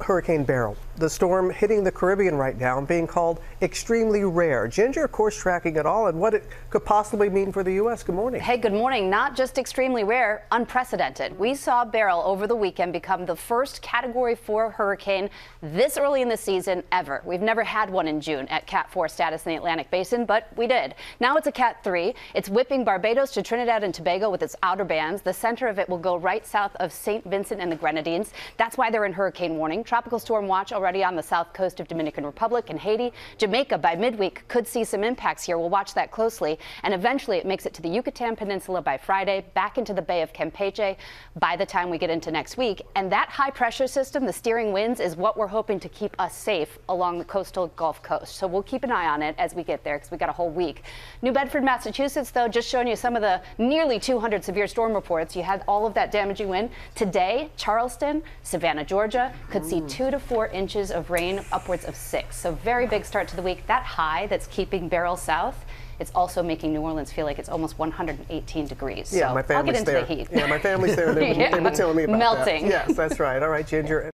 Hurricane Beryl, the storm hitting the Caribbean right now and being called extremely rare. Ginger, of course, tracking it all and what it could possibly mean for the U.S. Good morning. Hey, good morning. Not just extremely rare, unprecedented. We saw Beryl over the weekend become the first Category 4 hurricane this early in the season ever. We've never had one in June at Cat 4 status in the Atlantic Basin, but we did. Now it's a Cat 3. It's whipping Barbados to Trinidad and Tobago with its outer bands. The center of it will go right south of St. Vincent and the Grenadines. That's why they're in hurricane warning. Tropical storm watch already on the south coast of Dominican Republic and Haiti. Jamaica by midweek could see some impacts here. We'll watch that closely. And eventually it makes it to the Yucatan Peninsula by Friday, back into the Bay of Campeche by the time we get into next week. And that high pressure system, the steering winds, is what we're hoping to keep us safe along the coastal Gulf Coast. So we'll keep an eye on it as we get there because we got a whole week. New Bedford, Massachusetts, though, just showing you some of the nearly 200 severe storm reports. You had all of that damaging wind. Today, Charleston, Savannah, Georgia could see mm. two to four inches of rain, upwards of six. So very big start to the week. That high that's keeping Beryl south it's also making New Orleans feel like it's almost 118 degrees. Yeah, so my family's I'll get into there. the heat. Yeah, my family's there. They, yeah. they were telling me about Melting. that. Yes, that's right. All right, Ginger.